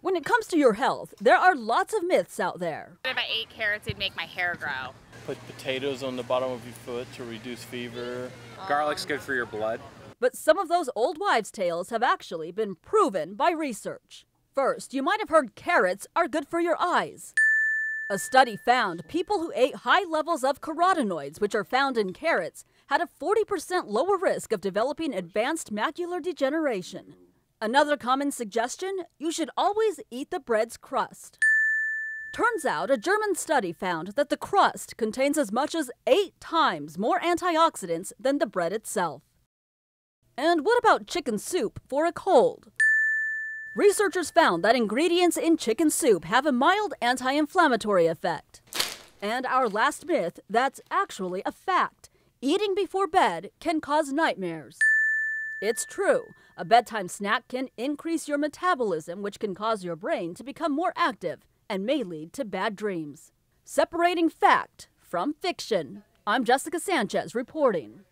When it comes to your health, there are lots of myths out there. If I ate carrots, it'd make my hair grow. Put potatoes on the bottom of your foot to reduce fever. Garlic's good for your blood. But some of those old wives' tales have actually been proven by research. First, you might have heard carrots are good for your eyes. A study found people who ate high levels of carotenoids, which are found in carrots, had a 40% lower risk of developing advanced macular degeneration. Another common suggestion you should always eat the bread's crust. Turns out a German study found that the crust contains as much as eight times more antioxidants than the bread itself. And what about chicken soup for a cold? Researchers found that ingredients in chicken soup have a mild anti inflammatory effect. And our last myth that's actually a fact eating before bed can cause nightmares. It's true. A bedtime snack can increase your metabolism, which can cause your brain to become more active and may lead to bad dreams. Separating fact from fiction. I'm Jessica Sanchez reporting.